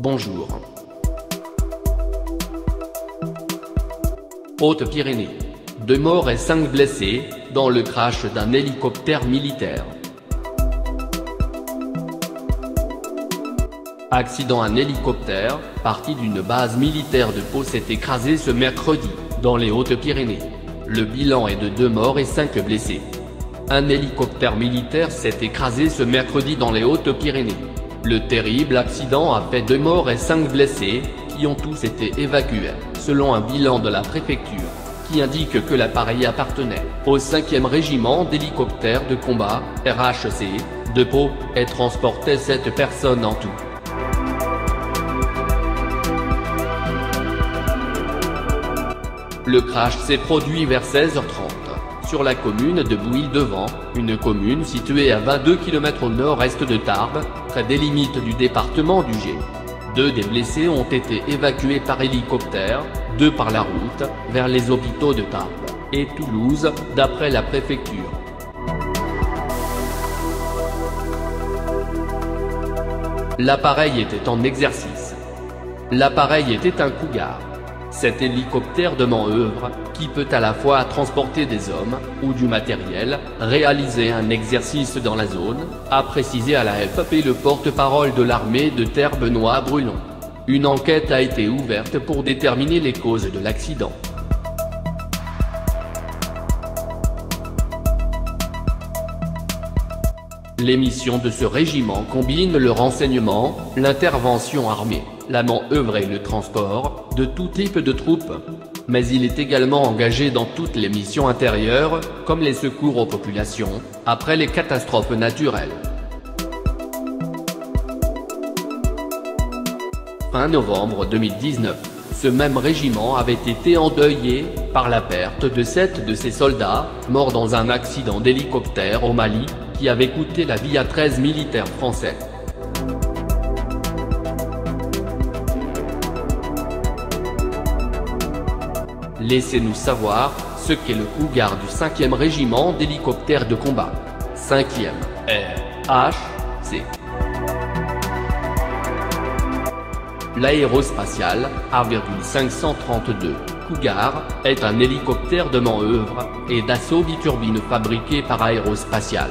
Bonjour. Haute-Pyrénées. Deux morts et cinq blessés, dans le crash d'un hélicoptère militaire. Accident Un hélicoptère, parti d'une base militaire de Pau s'est écrasé ce mercredi, dans les Hautes-Pyrénées. Le bilan est de deux morts et cinq blessés. Un hélicoptère militaire s'est écrasé ce mercredi dans les Hautes-Pyrénées. Le terrible accident a fait deux morts et cinq blessés, qui ont tous été évacués, selon un bilan de la préfecture, qui indique que l'appareil appartenait au 5e régiment d'hélicoptères de combat, RHC, de Pau, et transportait sept personnes en tout. Le crash s'est produit vers 16h30, sur la commune de Bouille-Devant, une commune située à 22 km au nord-est de Tarbes, près des limites du département du Gers. Deux des blessés ont été évacués par hélicoptère, deux par la route, vers les hôpitaux de Tarbes et Toulouse, d'après la préfecture. L'appareil était en exercice. L'appareil était un Cougar. Cet hélicoptère de manœuvre, qui peut à la fois transporter des hommes, ou du matériel, réaliser un exercice dans la zone, a précisé à la FP le porte-parole de l'armée de terre Benoît Brulon. Une enquête a été ouverte pour déterminer les causes de l'accident. Les missions de ce régiment combinent le renseignement, l'intervention armée, la manœuvre et le transport, de tout type de troupes. Mais il est également engagé dans toutes les missions intérieures, comme les secours aux populations, après les catastrophes naturelles. Fin novembre 2019, ce même régiment avait été endeuillé par la perte de sept de ses soldats, morts dans un accident d'hélicoptère au Mali, qui avait coûté la vie à 13 militaires français. Laissez-nous savoir ce qu'est le Cougar du 5e régiment d'hélicoptères de combat. 5e R H C. L'aérospatial A,532 Cougar est un hélicoptère de manœuvre et d'assaut biturbine fabriqué par Aérospatial.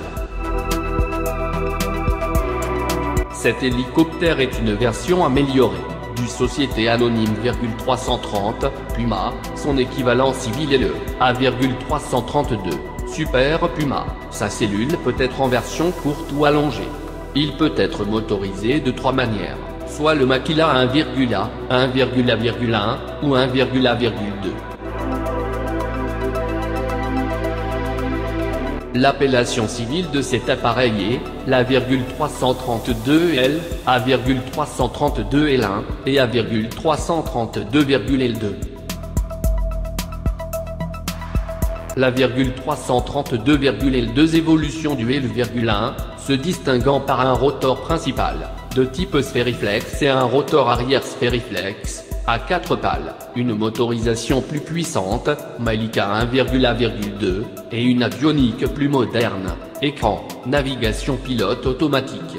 Cet hélicoptère est une version améliorée du Société Anonyme 330, Puma, son équivalent civil est le A,332, Super Puma. Sa cellule peut être en version courte ou allongée. Il peut être motorisé de trois manières, soit le Makila 1,1, 1,1 ou 1,1,2. L'appellation civile de cet appareil est la 332L, A,332L1 et A,332L2. La 332L2 évolution du L,1, se distinguant par un rotor principal, de type sphériflex et un rotor arrière sphériflex, à 4 pales, une motorisation plus puissante, Malika 1,1,2, et une avionique plus moderne, écran, navigation pilote automatique.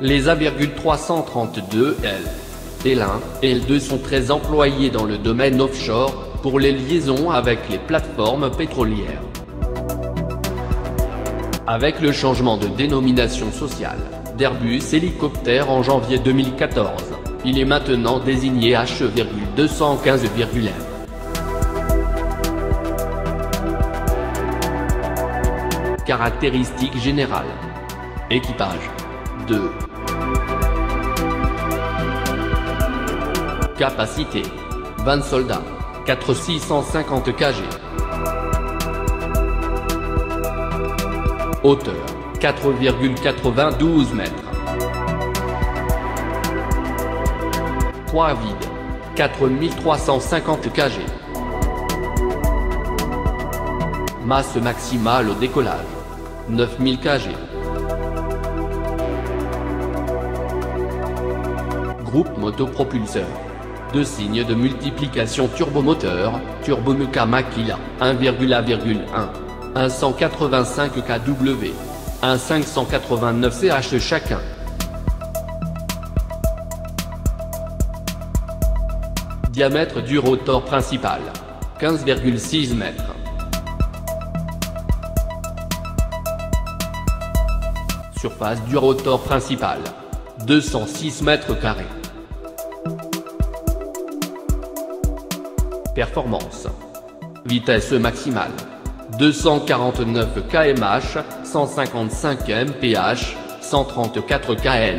Les A,332L, L1 et L2 sont très employés dans le domaine offshore, pour les liaisons avec les plateformes pétrolières. Avec le changement de dénomination sociale, d'Airbus Hélicoptère en janvier 2014. Il est maintenant désigné H.215,M. Caractéristiques générales. Équipage. 2. Capacité. 20 soldats. 4650 kg. Hauteur. 4,92 mètres. Poids vide. 4350 kg. Masse maximale au décollage. 9000 kg. Groupe motopropulseur. Deux signes de multiplication turbomoteur, Turbomeca Makila, 1,1,1. 185 kW un 589 CH chacun. Diamètre du rotor principal 15,6 mètres. Surface du rotor principal 206 mètres carrés. Performance. Vitesse maximale 249 kmh 155 mph, 134 kN.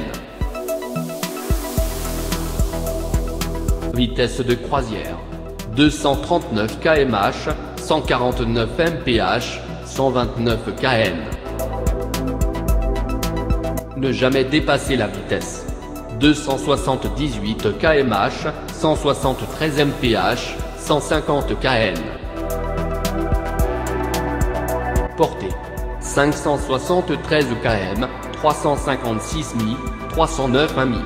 Vitesse de croisière. 239 kmh, 149 mph, 129 kN. Ne jamais dépasser la vitesse. 278 kmh, 173 mph, 150 kN. Portée. 573 km, 356 mi, 309 mi.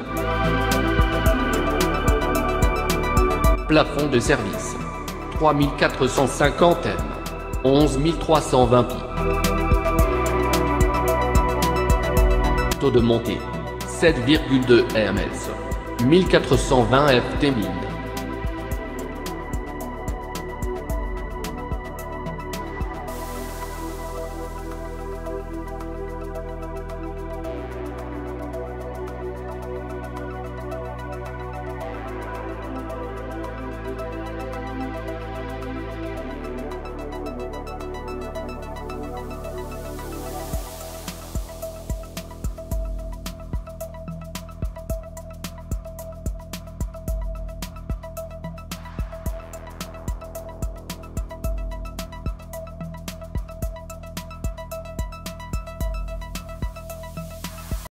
Plafond de service. 3450 m. 11 320 pi. Taux de montée. 7,2 ms. 1420 ft.